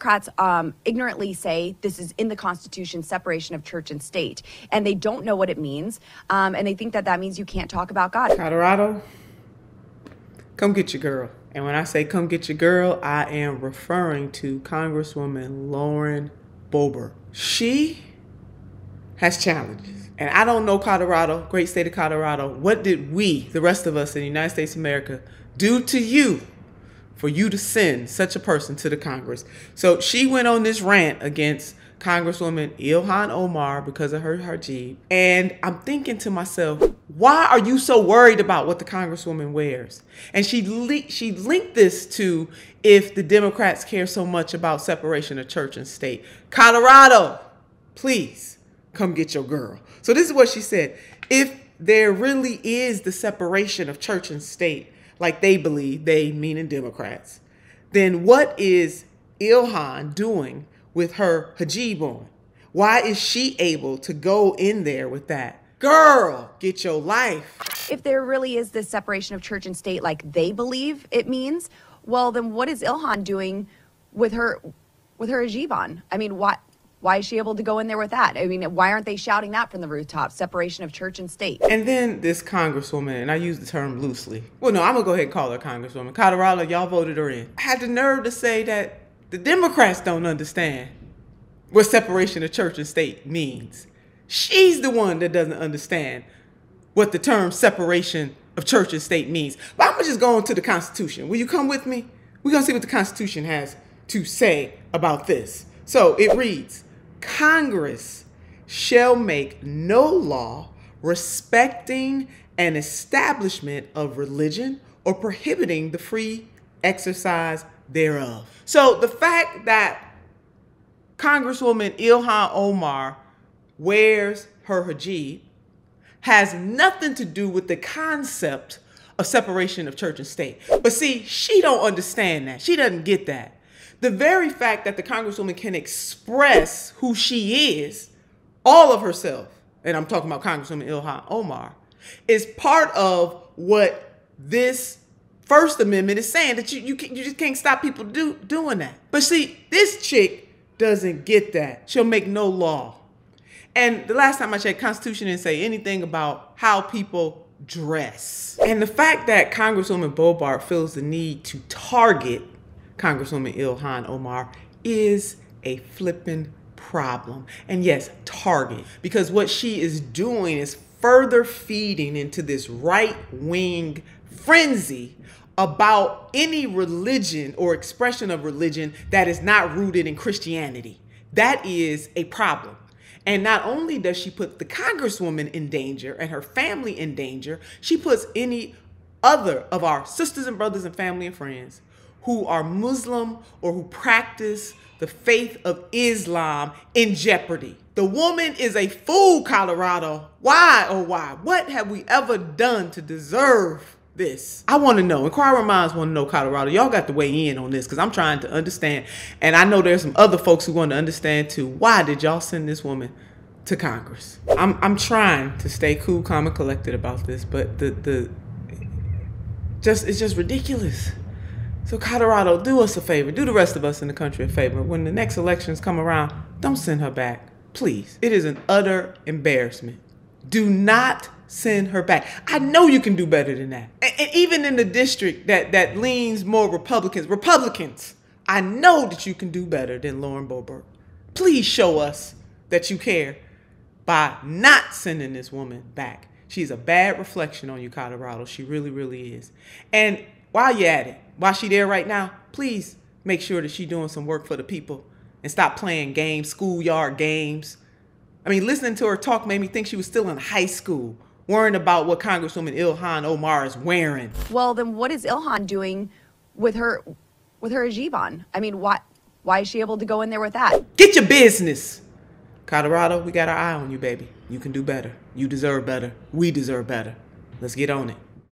Democrats um, ignorantly say this is in the Constitution, separation of church and state, and they don't know what it means, um, and they think that that means you can't talk about God. Colorado, come get your girl. And when I say come get your girl, I am referring to Congresswoman Lauren Boebert. She has challenges. And I don't know Colorado, great state of Colorado. What did we, the rest of us in the United States of America, do to you for you to send such a person to the Congress. So she went on this rant against Congresswoman Ilhan Omar because of her hijab. And I'm thinking to myself, why are you so worried about what the Congresswoman wears? And she li- she linked this to if the Democrats care so much about separation of church and state. Colorado, please come get your girl. So this is what she said. If there really is the separation of church and state, like they believe, they meaning Democrats, then what is Ilhan doing with her hijab on? Why is she able to go in there with that? Girl, get your life. If there really is this separation of church and state, like they believe it means, well, then what is Ilhan doing with her with her hijab on? I mean, what? Why is she able to go in there with that? I mean, why aren't they shouting that from the rooftops? Separation of church and state. And then this congresswoman, and I use the term loosely. Well, no, I'm gonna go ahead and call her congresswoman. Colorado, y'all voted her in. I had the nerve to say that the Democrats don't understand what separation of church and state means. She's the one that doesn't understand what the term separation of church and state means. But I'm gonna just go into the Constitution. Will you come with me? We're gonna see what the Constitution has to say about this. So it reads Congress shall make no law respecting an establishment of religion or prohibiting the free exercise thereof. So the fact that Congresswoman Ilhan Omar wears her hijab has nothing to do with the concept of separation of church and state. But see, she don't understand that. She doesn't get that the very fact that the congresswoman can express who she is, all of herself, and I'm talking about Congresswoman Ilhan Omar, is part of what this First Amendment is saying that you you, can, you just can't stop people do, doing that. But see, this chick doesn't get that. She'll make no law. And the last time I checked, Constitution didn't say anything about how people dress. And the fact that Congresswoman Boebert feels the need to target Congresswoman Ilhan Omar, is a flipping problem. And yes, target. Because what she is doing is further feeding into this right wing frenzy about any religion or expression of religion that is not rooted in Christianity. That is a problem. And not only does she put the Congresswoman in danger and her family in danger, she puts any other of our sisters and brothers and family and friends who are Muslim or who practice the faith of Islam in jeopardy. The woman is a fool, Colorado. Why, oh why? What have we ever done to deserve this? I want to know. Inquiring minds want to know, Colorado. Y'all got to weigh in on this because I'm trying to understand. And I know there's some other folks who want to understand too. Why did y'all send this woman to Congress? I'm, I'm trying to stay cool, calm, and collected about this, but the, the, just, it's just ridiculous. So, Colorado, do us a favor. Do the rest of us in the country a favor. When the next elections come around, don't send her back. Please. It is an utter embarrassment. Do not send her back. I know you can do better than that. And, even in the district that, that leans more Republicans, Republicans, I know that you can do better than Lauren Boebert. Please show us that you care by not sending this woman back. She's a bad reflection on you, Colorado. She really, really is. And while you're at it, while she there right now, please make sure that she doing some work for the people and stop playing games, schoolyard games. I mean, listening to her talk made me think she was still in high school, worrying about what Congresswoman Ilhan Omar is wearing. Well, then what is Ilhan doing with her with her hijab on? I mean, why why is she able to go in there with that? Get your business. Colorado, we got our eye on you, baby. You can do better. You deserve better. We deserve better. Let's get on it.